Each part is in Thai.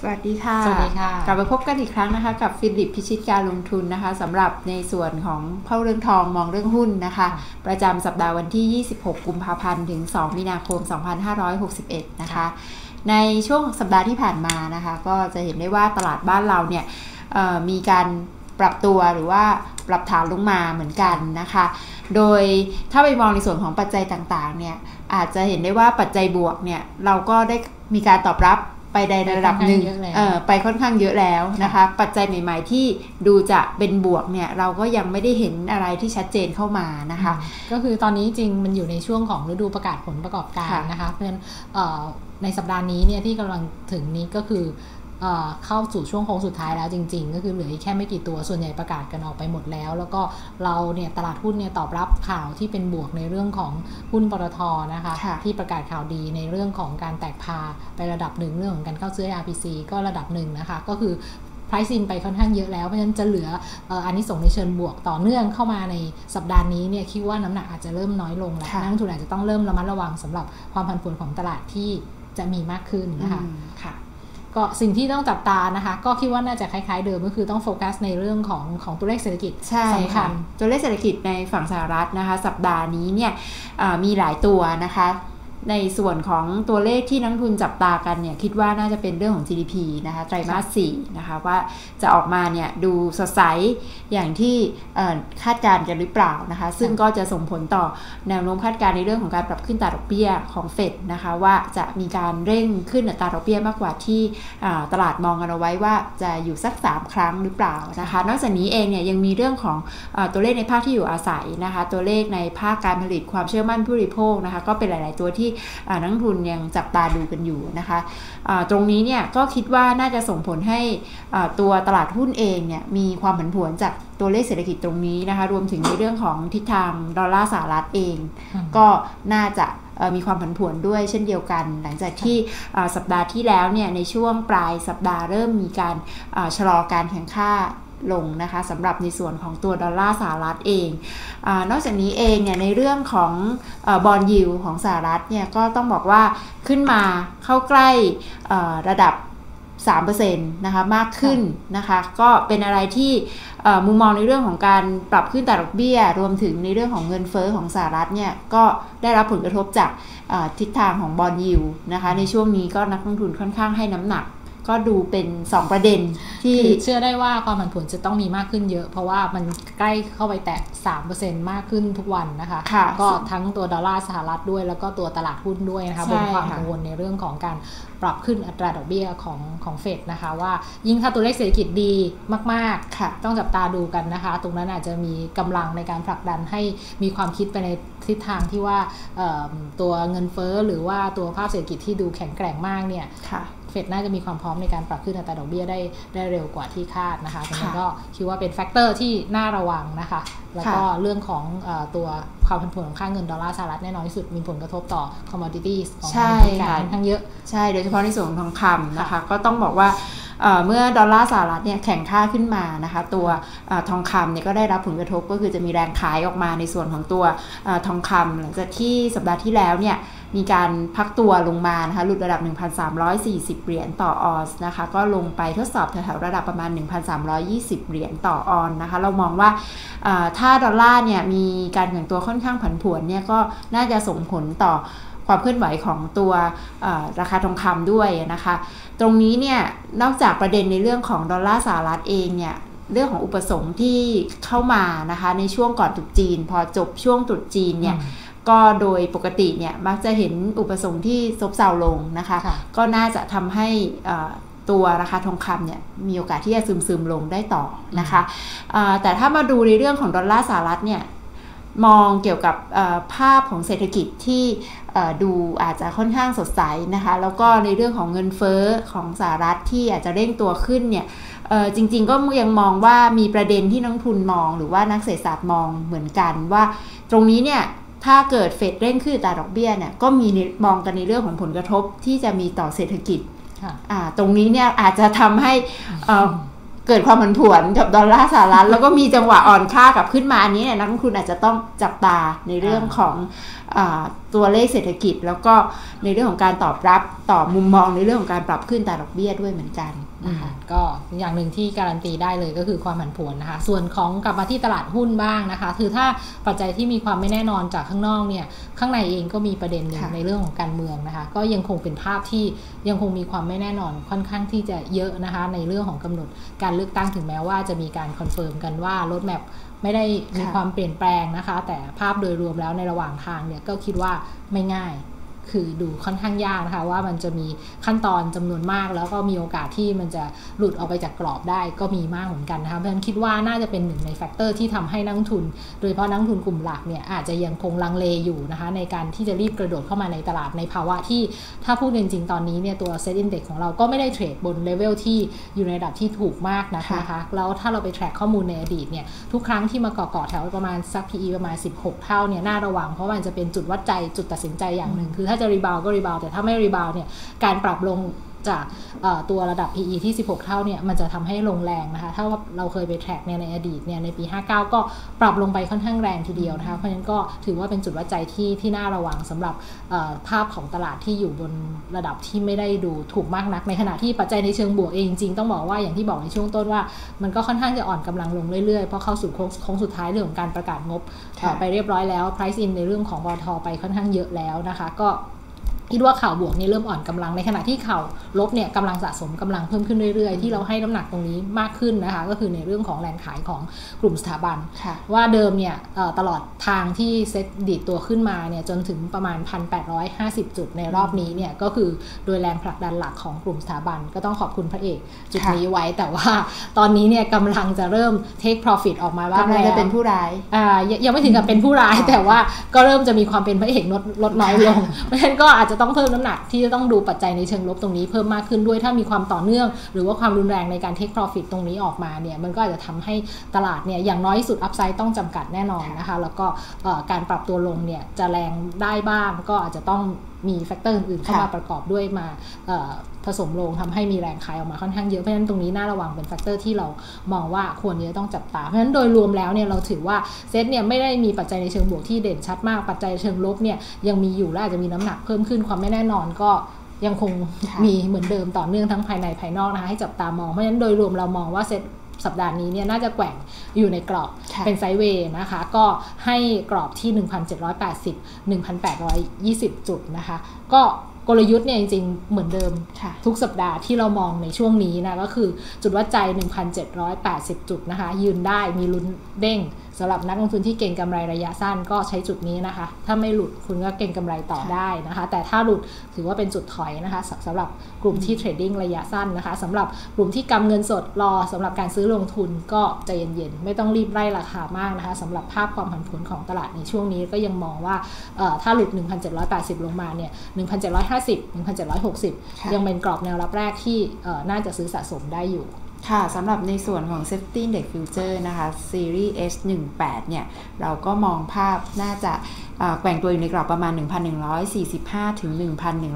สวัสดีค่ะ สวัสดีค่ะ กลับมาพบกันอีกครั้งนะคะ กับฟิลิปพิชิตการลงทุนนะคะสำหรับในส่วนของเผ่าเรื่องทองมองเรื่องหุ้นนะคะ ประจำสัปดาห์วันที่ 26 กุมภาพันธ์ถึง 2 มีนาคม 2561 นะคะ ในช่วงสัปดาห์ที่ผ่านมานะคะ ก็จะเห็นได้ว่าตลาดบ้านเราเนี่ยเอ่อมีการปรับตัวหรือว่าปรับฐานลงมาเหมือนกันนะคะ โดยถ้าไปมองในส่วนของปัจจัยต่างๆเนี่ยอาจจะเห็นได้ว่าปัจจัยบวกเนี่ยเราก็ได้มีการตอบรับ ไปในระดับหนึ่งไปค่อนข้างเยอะแล้วเออไปค่อนข้างเยอะแล้วนะคะ ปัจจัยใหม่ ๆ ที่ดูจะเป็นบวกเนี่ยเราก็ยังไม่ได้เห็นอะไรที่ชัดเจนเข้ามานะคะ ก็คือตอนนี้จริงมันอยู่ในช่วงของฤดูประกาศผลประกอบการค่ะนะคะ เพราะฉะนั้นเอ่อในสัปดาห์นี้เนี่ยที่กำลังถึงนี้ก็คือ เอ่อเข้าสู่ช่วงโค้งสุดท้ายแล้วจริง ๆ ก็คือเหลืออีกแค่ไม่กี่ตัวส่วนใหญ่ประกาศกันออกไปหมดแล้ว แล้วก็เราเนี่ยตลาดหุ้นเนี่ยตอบรับข่าวที่เป็นบวกในเรื่องของหุ้นปตทนะคะค่ะที่ประกาศข่าวดีในเรื่องของการแตกพาไประดับหนึ่งเรื่องของการเข้าซื้อ RPC ก็ระดับหนึ่งนะคะ ก็คือ price in ไปค่อนข้างเยอะแล้ว เพราะฉะนั้นจะเหลือเอ่ออันนี้ส่งส์ในเชิงบวกต่อเนื่องเข้ามาในสัปดาห์นี้เนี่ยคิดว่าน้ำหนักอาจจะเริ่มน้อยลงแล้วค่ะนักลงทุนอาจจะต้องเริ่มระมัดระวังสำหรับความผันผวนของตลาดที่จะมีมากขึ้นนะคะอืมค่ะ ก็สิ่งที่ต้องจับตานะคะ ก็คิดว่าน่าจะคล้ายๆเดิมก็คือต้องโฟกัสในเรื่องของของตัวเลขเศรษฐกิจใช่สำคัค่ะญตัวเลขเศรษฐกิจในฝั่งสหรัฐนะคะ สัปดาห์นี้เนี่ยอ่ามีหลายตัวนะคะ ในส่วนของตัวเลขที่นักลงทุนจับตากันเนี่ยคิดว่าน่าจะเป็นเรื่องของ GDP นะคะไตรมาส4นะคะว่าจะออกมาเนี่ยดูสดใสอย่างที่เอ่อคาดการณ์กันหรือเปล่านะคะซึ่งก็จะส่งผลต่อแนวโน้มคาดการณ์ในเรื่องของการปรับขึ้นอัตราดอกเบี้ยของเฟดนะคะว่าจะมีการเร่งขึ้นอัตราดอกเบี้ยมากกว่าที่อ่าตลาดมองกันเอาไว้ว่าจะอยู่สัก 3 ครั้งหรือเปล่านะคะนอกจากนี้เองเนี่ยยังมีเรื่องของเออตัวเลขในภาคที่อยู่อาศัยนะคะตัวเลขในภาคการผลิตความเชื่อมั่นผู้บริโภคนะคะก็เป็นหลาย ๆ ตัวที่อ่านักลงทุนยังจับตาดูกันอยู่นะคะอ่าตรงนี้เนี่ยก็คิดว่าน่าจะส่งผลให้อ่าตัวตลาดหุ้นเองเนี่ยมีความผันผวนจากตัวเลขเศรษฐกิจตรงนี้นะคะ รวมถึงในเรื่องของทิศทางดอลลาร์สหรัฐเองอืมก็น่าจะเอ่อมีความผันผวนด้วยเช่นเดียวกัน หลังจากที่อ่าสัปดาห์ที่แล้วเนี่ยในช่วงปลายสัปดาห์เริ่มมีการอ่าชะลอการแข่งข้า ลงนะคะสำหรับในส่วนของตัวดอลลาร์สหรัฐเองอนอกจากนี้เองเนี่ยในเรื่องของบอลยิวของสหรัฐเนี่ยก็ต้องบอกว่าขึ้นมาเข้าใกล้เอ่อระดับ3%นะคะมากขึ้นนะคะก็เป็นอะไรที่มุมมองในเรื่องของการปรับขึ้นแต่ดอกเบี้ย รวมถึงในเรื่องของเงินเฟอ้อของสหรัฐเนี่ยก็ได้รับผลกระทบจากทิศทางของบอลยิวนะคะในช่วงนี้ก็นักลงทุนค่อนข้างให้น้ำหนัก ก็ดูเป็น 2 ประเด็น ที่คือเชื่อได้ว่าความผันผวนจะต้องมีมากขึ้นเยอะ เพราะว่ามันใกล้เข้าไปแตะ3%มากขึ้นทุกวันนะคะค่ะก็ทั้งตัวดอลลาร์สหรัฐด้วย แล้วก็ตัวตลาดหุ้นด้วยนะคะใช่บนความค่ะกังวลในเรื่องของการปรับขึ้นอัตราดอกเบี้ยของของเฟดนะคะว่ายิ่งถ้าตัวเลขเศรษฐกิจดีมากค่ะๆต้องจับตาดูกันนะคะ ตรงนั้นอาจจะมีกำลังในการผลักดันให้มีความคิดไปในทิศทางที่ว่าเอ่อตัวเงินเฟ้อหรือว่าตัวภาพเศรษฐกิจที่ดูแข็งแกร่งมากเนี่ยค่ะเฟดน่าจะมีความพร้อมในการปรับขึ้นอัตราดอกเบี้ยได้ได้เร็วกว่าที่คาดนะคะตรงนั้นค่ะก็คิดว่าเป็น factor ที่น่าระวังนะคะ แล้วก็ค่ะเรื่องของเออตัวความผันผวนของค่าเงินดอลลาร์สหรัฐแน่นอนที่สุดมีผลกระทบต่อ commodities ของใช่อเมริกาค่ะค่อนข้างเยอะ ใช่ โดยเฉพาะในส่วนของทองคำนะคะ ก็ต้องบอกว่า เมื่อดอลลาร์สหรัฐเนี่ยแข็งค่าขึ้นมานะคะตัวอทองคำเนี่ยก็ได้รับผลกระทบก็คือจะมีแรงขายออกมาในส่วนของตัวอทองคำหลังจากที่สัปดาห์ที่แล้วเนี่ยมีการพักตัวลงมานะคะหลุดระดับ 1,340 เหรียญต่อออนซ์นะคะก็ลงไปทดสอบแถวๆระดับประมาณ 1,320 เหรียญต่อออนซ์นะคะเรามองว่าถ้าดอลลาร์เนี่ยมีการแข็งตัวค่อนข้างผันผวนเนี่ยก็น่าจะส่งผลต่อ ความเคลื่อนไหวของตัวเอ่อราคาทองคำด้วยนะคะ ตรงนี้เนี่ยนอกจากประเด็นในเรื่องของดอลลาร์สหรัฐเองเนี่ยเรื่องของอุปสงค์ที่เข้ามานะคะในช่วงก่อนตรุษจีน พอจบช่วงตรุษจีนเนี่ยก็โดยปกติเนี่ยมักจะเห็นอุปสงค์ที่ซบเซาลงนะคะค่ะก็น่าจะทำให้เอ่อตัวราคาทองคำเนี่ยมีโอกาสที่จะซึมซึมๆลงได้ต่อนะคะเอ่อแต่ถ้ามาดูในเรื่องของดอลลาร์สหรัฐเนี่ย มองเกี่ยวกับเอ่อภาพของเศรษฐกิจที่เอ่อดูอาจจะค่อนข้างสดใสนะคะ แล้วก็ในเรื่องของเงินเฟ้อของสหรัฐที่อาจจะเร่งตัวขึ้นเนี่ยเอ่อจริงๆก็ยังมองว่ามีประเด็นที่นักลงทุนมอง หรือว่านักเศรษฐศาสตร์มองเหมือนกันว่า ตรงนี้เนี่ยถ้าเกิดเฟดเร่งขึ้นอัตราดอกเบี้ยเนี่ยก็มีในมองกันในเรื่องของผลกระทบที่จะมีต่อเศรษฐกิจค่ะอ่าตรงนี้เนี่ยอาจจะทำให้ เกิดความผันผวนกับดอลลาร์สหรัฐแล้วก็มีจังหวะอ่อนค่ากับขึ้นมาอันนี้เนี่ยนักลงทุนอาจจะต้องจับตาในเรื่องของอาตัวตัวเลขเศรษฐกิจ แล้วก็ในเรื่องของการตอบรับต่อมุมมองในเรื่องของการปรับขึ้นแต่ดอกเบี้ยด้วยเหมือนกัน นะคะก็อย่างหนึ่งที่การันตีได้เลยก็คือความผันผวนนะคะ ส่วนของกลับมาที่ตลาดหุ้นบ้างนะคะ คือถ้าปัจจัยที่มีความไม่แน่นอนจากข้างนอกเนี่ย ข้างในเองก็มีประเด็นหนึ่งค่ะในเรื่องของการเมืองนะคะ ก็ยังคงเป็นภาพที่ยังคงมีความไม่แน่นอนค่อนข้างที่จะเยอะนะคะ ในเรื่องของกำหนดการเลือกตั้งถึงแม้ว่าจะมีการ confirm กันว่า roadmap ไม่ได้มีค่ะความเปลี่ยนแปลงนะคะ แต่ภาพโดยรวมแล้วในระหว่างทางเนี่ยก็คิดว่าไม่ง่าย คือดูค่อนข้างยากนะคะ ว่ามันจะมีขั้นตอนจำนวนมาก แล้วก็มีโอกาสที่มันจะหลุดออกไปจากกรอบได้ก็มีมากเหมือนกันนะคะเพราะฉะนั้นคิดว่าน่าจะเป็นหนึ่งใน factor ที่ทำให้นักลงทุน โดยเฉพาะนักลงทุนกลุ่มหลักเนี่ยอาจจะยังคงลังเลอยู่นะคะในการที่จะรีบกระโดดเข้ามาในตลาดในภาวะที่ถ้าพูดจริงๆตอนนี้เนี่ยตัว SET Index ของเราก็ไม่ได้ trade บนเลเวลที่อยู่ในระดับที่ถูกมากนะค่ะนะคะแล้วถ้าเราไป track ข้อมูลในอดีตเนี่ยทุกครั้งที่มาเกาะเกาะแถวประมาณสัก PE ประมาณ 16 เท่าเนี่ยน่าระวังเพราะมันจะเป็นจุดวัดใจจุดตัดสินใจอย่างหนึ่งคือถ้าจะ rebound ก็ rebound แต่ถ้าไม่ rebound เนี่ยการปรับลง จากตัวระดับ PE ที่ 16 เท่าเนี่ยมันจะทำให้ลงแรงนะคะถ้าว่าเราเคยไป track เนี่ยในอดีตเนี่ยในปี 59 ก็ปรับลงไปค่อนข้างแรงทีเดียวนะคะเพราะฉะนั้นก็ถือว่าเป็นจุดวัดใจที่ที่น่าระวังสำหรับภาพของตลาดที่อยู่บนระดับที่ไม่ได้ดูถูกมากนัก ในขณะที่ปัจจัยในเชิงบวกเองจริงๆต้องบอกว่าอย่างที่บอกในช่วงต้นว่า มันก็ค่อนข้างจะอ่อนกำลังลงเรื่อยๆเพราะเข้าสู่โค้งสุดท้ายเรื่องของการประกาศงบไปเรียบร้อยแล้ว price in ในเรื่องของวอทอไปค่อนข้างเยอะแล้วนะคะก็ คิดว่าข่าวบวกนี่เริ่มอ่อนกำลังในขณะที่ข่าวลบเนี่ยกำลังสะสมกำลังเพิ่มขึ้นเรื่อยๆ ที่เราให้น้ำหนักตรงนี้มากขึ้นนะคะ ก็คือในเรื่องของแรงขายของกลุ่มสถาบันค่ะว่าเดิมเนี่ยเอ่อตลอดทางที่เซ็ตดีดตัวขึ้นมาเนี่ยจนถึงประมาณ 1,850 จุดในรอบนี้เนี่ยก็คือโดยแรงผลักดันหลักของกลุ่มสถาบัน ก็ต้องขอบคุณพระเอกจุดค่ะนี้ไว้แต่ว่าตอนนี้เนี่ยกำลังจะเริ่ม take profit ออกมาบ้างกำลังแล้จะวเป็นผู้ร้ายอ่ายังยังไม่ถึงกับเป็นผู้ร้ายแต่ว่าก็เริ่มจะมีความเป็นพระเอกลดลดน้อยลงเพราะฉะนั้นก็อาจจะต้องเพิ่มน้ำหนักที่จะต้องดูปัจจัยในเชิงลบตรงนี้เพิ่มมากขึ้นด้วยถ้ามีความต่อเนื่อง หรือว่าความรุนแรงในการเทคโปรฟิตตรงนี้ออกมาเนี่ยมันก็อาจจะทำให้ตลาดเนี่ยอย่างน้อยที่สุด upside ต้องจำกัดแน่นอนนะคะแล้วก็การปรับตัวลงเนี่ยจะแรงได้บ้างก็อาจจะต้อง มี factor อื่นๆเข้ามาค่ะประกอบด้วยมาเอ่อผสมลงทำให้มีแรงขายออกมาค่อนข้างเยอะเพราะฉะนั้นตรงนี้น่าระวังเป็น factor ที่เรามองว่าควรจะต้องจับตา เพราะฉะนั้นโดยรวมแล้วเนี่ยเราถือว่าเซตเนี่ยไม่ได้มีปัจจัยในเชิงบวกที่เด่นชัดมากปัจจัยเชิงลบเนี่ยยังมีอยู่และอาจจะมีน้ำหนักเพิ่มขึ้นความไม่แน่นอนก็ยังคงค่ะมีเหมือนเดิมต่อเนื่องทั้งภายในภายนอกนะคะให้จับตามองเพราะฉะนั้นโดยรวมเรามองว่าเซต สัปดาห์นี้เนี่ยน่าจะแกว่งอยู่ในกรอบค่ะเป็นไซด์เวย์นะคะ ก็ให้กรอบที่ 1,780 1,820 จุดนะคะ ก็ กลยุทธ์เนี่ยจริงๆ เหมือนเดิม ทุกสัปดาห์ที่เรามองในช่วงนี้นะก็คือจุดวัดใจ 1,780 จุดนะคะ ยืนได้มีลุ้นเด้งสำหรับนักลงทุนที่เก่งกำไรระยะสั้นก็ใช้จุดนี้นะคะ ถ้าไม่หลุดคุณก็เก่งกำไรต่อได้นะคะ แต่ถ้าหลุดถือว่าเป็นจุดถอยนะคะสสำหรับกลุ่มที่เทรดดิ้งระยะสั้นนะคะสำหรับกลุ่มที่กำเงินสดรอสำหรับการซื้อลงทุนก็ใจเย็นๆ ไม่ต้องรีบไล่ราคามากนะคะสำหรับภาพความผันผวนของตลาดในช่วงนี้ก็ยังมองว่าถ้าหลุด 1,780 ลงมาเนี่ย1,750 1,760ค่ะยังเป็นกรอบแนวรับแรกที่เอ่อน่าจะซื้อสะสมได้อยู่ค่ะสำหรับในส่วนของ Safety Index Future นะคะ Series S18 เนี่ย เราก็มองภาพน่าจะเอ่อแกว่งตัวอยู่ในกรอบประมาณ 1,145 ถึง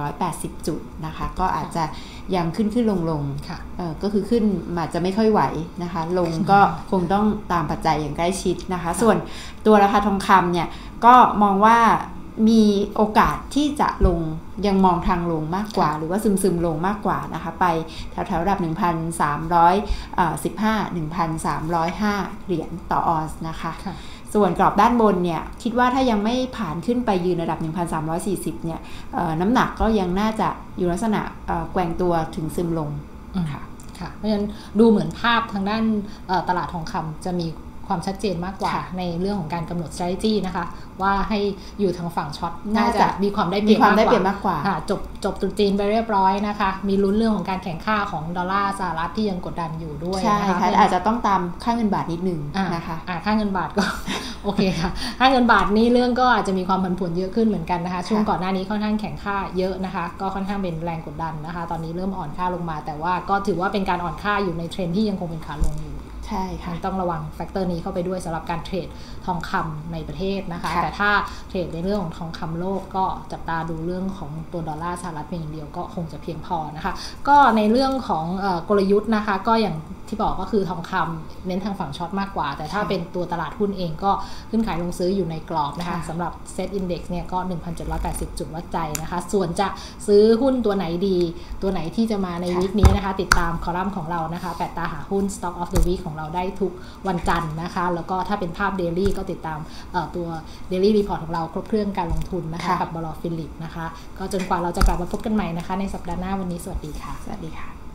1,180 จุดนะคะ ก็อาจจะยังขึ้นขึ้นลงลงค่ะเอ่อก็คือขึ้นอาจจะไม่ค่อยไหวนะคะ ลงก็คงต้องตามปัจจัยอย่างใกล้ชิดนะคะ ส่วนตัวราคาทองคำเนี่ย ก็มองว่า มีโอกาสที่จะลงยังมองทางลงมากกว่า หรือว่าซึมซึมๆลงมากกว่านะคะ ไปแถวแถวๆระดับ 1,315 1,305 เหรียญต่อออนซ์นะคะค่ะส่วนกรอบด้านบนเนี่ย คิดว่าถ้ายังไม่ผ่านขึ้นไปยืนระดับ 1,340 เนี่ยเอ่อน้ำหนักก็ยังน่าจะอยู่ลักษณะเอ่อแกว่งตัวถึงซึมลงอืมค่ะค่ะเพราะฉะนั้นดูเหมือนภาพทางด้านเอ่อตลาดทองคำจะมี ความชัดเจนมากกว่าค่ะในเรื่องของการกำหนด strategy นะคะ ว่าให้อยู่ทางฝั่งช็อตน่าน่าจะจะมีความได้เปมีรียบความมากได้กเปรียบว่ามากกว่าค่ะจบจบตรุษจีนไปเรียบร้อยนะคะ มีลุ้นเรื่องของการแข่งค่าของดอลลาร์สหรัฐที่ยังกดดันอยู่ด้วยใช่นะคะค่ะอาจจะต้องตามค่าเงินบาทนิดนึงอ่านะคะอ่าค่าเงินบาทก็โอเคค่ะค่าเงินบาทนี่เรื่องก็อาจจะมีความผันผวนเยอะขึ้นเหมือนกันนะคะ ช่วงก่อนหน้านี้ค่อนข้างแข็งค่าเยอะนะคะ ก็ค่อนข้างเป็นแรงกดดันนะคะ ตอนนี้เริ่มอ่อนค่าลงมา แต่ว่าก็ถือว่าเป็นการอ่อนค่าอยู่ในเทรนด์ที่ยังคงเป็นขาลงอยู่ ใช่ค่ะต้องระวัง factor นี้เข้าไปด้วยสำหรับการ trade ทองคำในประเทศนะคะค่ะแต่ถ้า trade ในเรื่องของทองคำโลกก็จับตาดูเรื่องของตัวดอลลาร์สหรัฐเพียงอย่างเดียวก็คงจะเพียงพอนะคะ ก็ในเรื่องของเออกลยุทธ์นะคะ ก็อย่างที่บอกก็คือทองคำเน้นทางฝั่ง short มากกว่า แต่ถ้าเป็นตัวตลาดหุ้นเองก็ขึ้นขายลงซื้ออยู่ในกรอบนะคะสำหรับเซตอินดี x เนี่ยก็ 1,780 จุดวัดใจนะคะ ส่วนจะซื้อหุ้นตัวไหนดี ตัวไหนที่จะมาใน week นี้นะคะ ติดตามคอลัมน์ของเรานะคะแปดตาหาหุ้น Stock of the Week ของเราได้ทุกวันจันทร์นะคะ แล้วก็ถ้าเป็นภาพ daily ก็ติดตามตัว Daily Report ของเราครบเครื่องการลงทุนนะคะ กับบล.ฟิลลิปนะคะ ก็จนกว่าเราจะกลับมาพบกันใหม่นะคะ ในสัปดาห์หน้าวันนี้สวัสดีค่ะ สวัสดีค่ะ